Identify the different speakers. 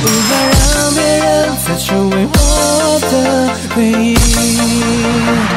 Speaker 1: 无法让别人再成为我的唯一。